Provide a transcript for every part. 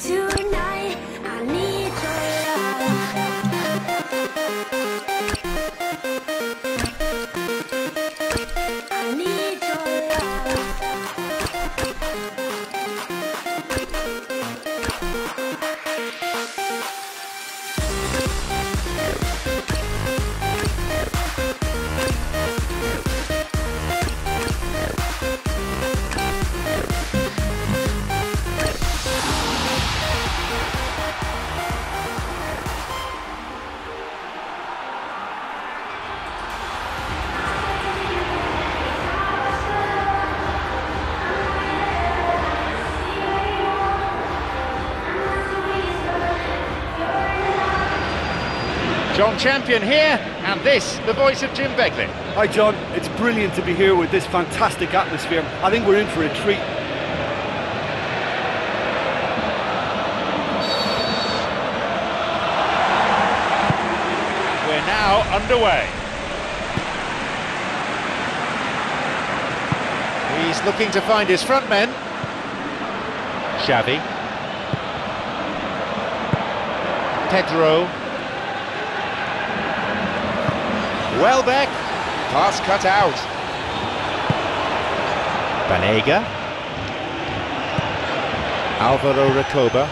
tonight. Jon Champion here, and this, the voice of Jim Beglin. Hi, Jon. It's brilliant to be here with this fantastic atmosphere. I think we're in for a treat. We're now underway. He's looking to find his front men. Xavi. Pedro. Welbeck. Pass cut out. Banega. Alvaro Recoba.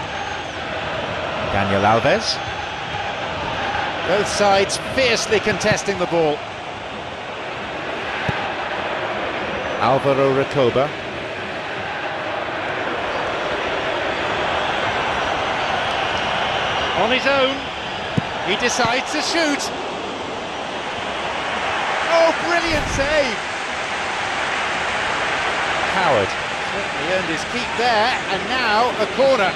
Daniel Alves. Both sides fiercely contesting the ball. Alvaro Recoba. On his own, he decides to shoot. Oh, brilliant save! Howard certainly earned his keep there, and now a corner.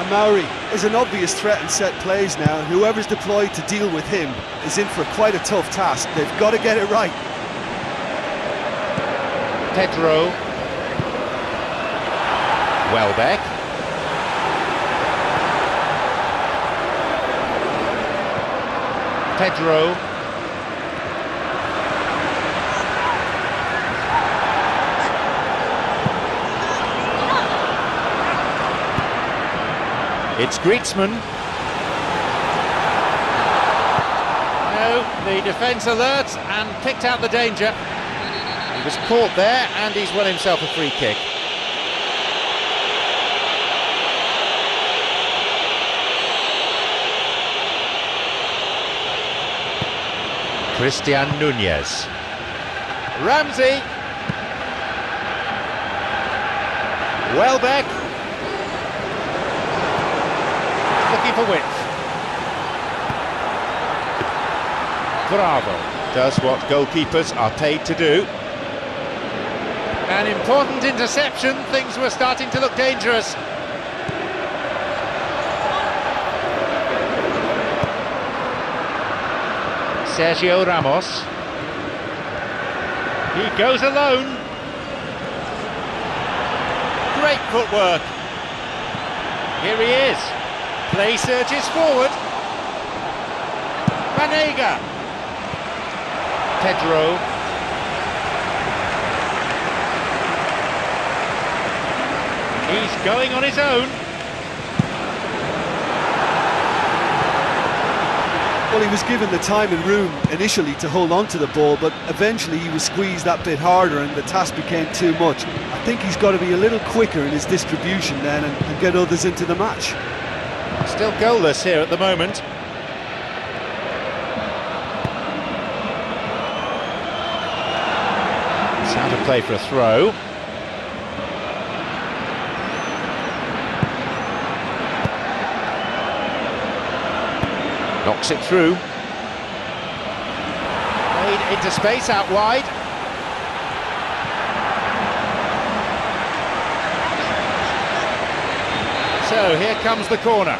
Amari is an obvious threat in set plays now, whoever's deployed to deal with him is in for quite a tough task. They've got to get it right. Pedro. Welbeck. Pedro. It's Griezmann. No, the defence alert and picked out the danger. He was caught there and he's won himself a free kick. Christian Nunez. Ramsey. Welbeck. Looking for width. Bravo does what goalkeepers are paid to do. An important interception, things were starting to look dangerous. Sergio Ramos. He goes alone. Great footwork. Here he is. Play surges forward. Banega. Pedro. He's going on his own. Well, he was given the time and room initially to hold on to the ball, but eventually he was squeezed that bit harder and the task became too much. I think he's got to be a little quicker in his distribution then and, and get others into the match. Still goalless here at the moment. It's out of play for a throw. Knocks it through. Played into space out wide. So here comes the corner.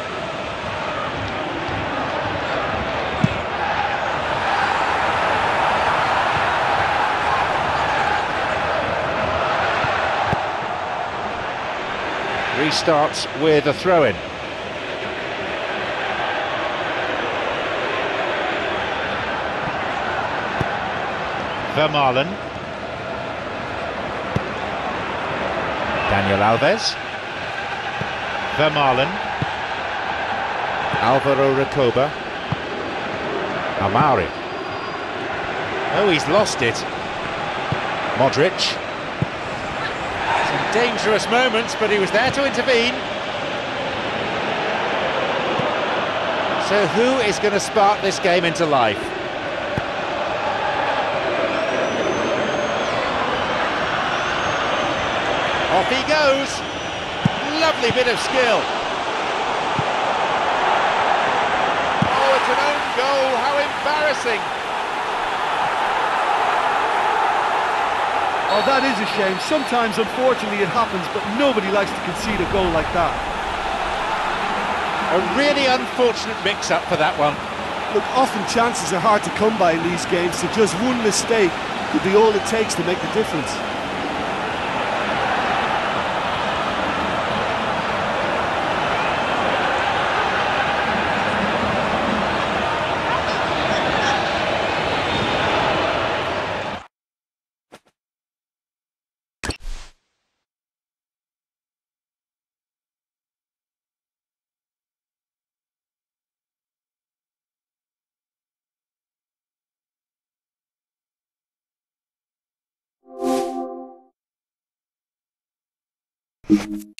Restarts with a throw-in. Vermaelen. Daniel Alves. Vermaelen. Alvaro Recoba. Amari. Oh, he's lost it. Modric. Dangerous moments, but he was there to intervene. So who is going to spark this game into life? Off he goes. Lovely bit of skill. Oh, it's an own goal. How embarrassing. Oh, that is a shame. Sometimes, unfortunately, it happens, but nobody likes to concede a goal like that. A really unfortunate mix-up for that one. Look, often chances are hard to come by in these games, so just one mistake could be all it takes to make the difference. you